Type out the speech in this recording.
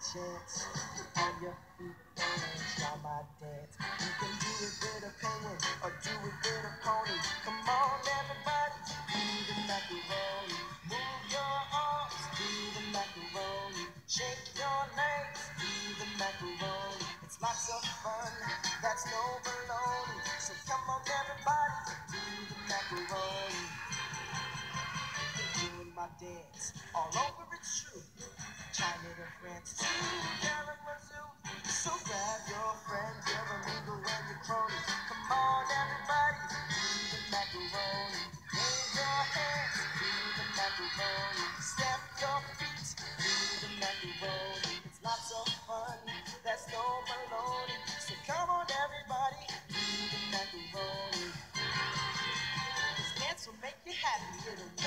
chance. On your feet and try my dance. You can do it with a penguin or do it with a pony. Come on, everybody, do the macaroni. Move your arms, do the macaroni. Shake your legs, do the macaroni. It's lots of fun, that's no baloney. So come on, everybody, do the macaroni. Doing my dance all over, it's true. Chime in. So grab your friends, your amigo, and your cronies. Come on, everybody, do the macaroni. Raise your hands, do the macaroni. Your feet, do the macaroni. It's lots of fun. So come on, everybody, do the macaroni. This dance will make you happy,